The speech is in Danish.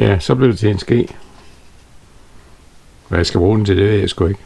Ja, så blev det til en ske. Hvad jeg skal bruge den til, det ved jeg sgu ikke.